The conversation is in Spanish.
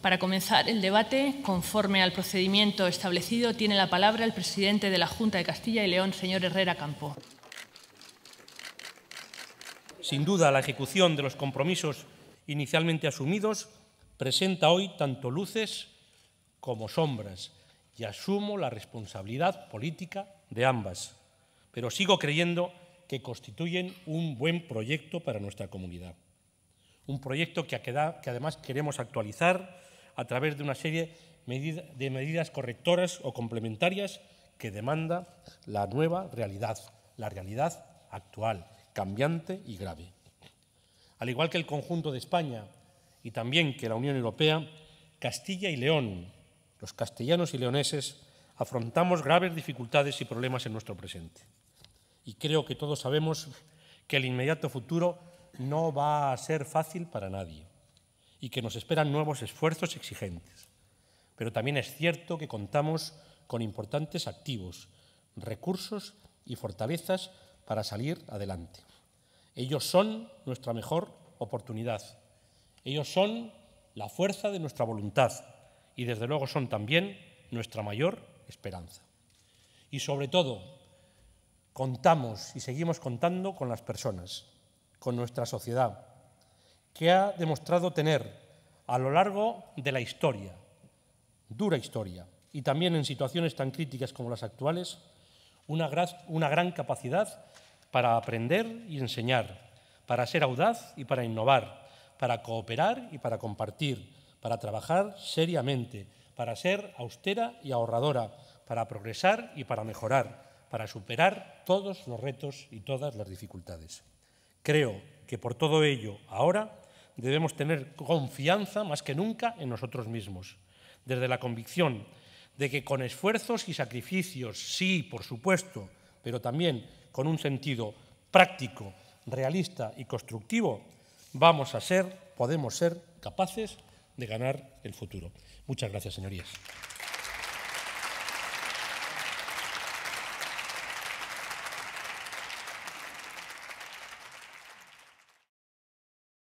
Para comenzar el debate, conforme al procedimiento establecido, tiene la palabra el presidente de la Junta de Castilla y León, señor Herrera Campo. Sin duda, la ejecución de los compromisos inicialmente asumidos presenta hoy tanto luces como sombras y asumo la responsabilidad política de ambas, pero sigo creyendo que constituyen un buen proyecto para nuestra comunidad. Un proyecto que, además queremos actualizar a través de una serie de medidas correctoras o complementarias que demanda la nueva realidad, la realidad actual, cambiante y grave. Al igual que el conjunto de España y también que la Unión Europea, Castilla y León, los castellanos y leoneses, afrontamos graves dificultades y problemas en nuestro presente. Y creo que todos sabemos que el inmediato futuro no va a ser fácil para nadie y que nos esperan nuevos esfuerzos exigentes. Pero también es cierto que contamos con importantes activos, recursos y fortalezas para salir adelante. Ellos son nuestra mejor oportunidad. Ellos son la fuerza de nuestra voluntad y desde luego son también nuestra mayor esperanza. Y sobre todo, contamos y seguimos contando con las personas, con nuestra sociedad, que ha demostrado tener a lo largo de la historia, dura historia, y también en situaciones tan críticas como las actuales, una gran, capacidad para aprender y enseñar, para ser audaz y para innovar, para cooperar y para compartir, para trabajar seriamente, para ser austera y ahorradora, para progresar y para mejorar, para superar todos los retos y todas las dificultades. Creo que por todo ello, ahora debemos tener confianza más que nunca en nosotros mismos, desde la convicción de que con esfuerzos y sacrificios, sí, por supuesto, pero también con un sentido práctico, realista y constructivo, vamos a ser, podemos ser capaces de ganar el futuro. Muchas gracias, señorías.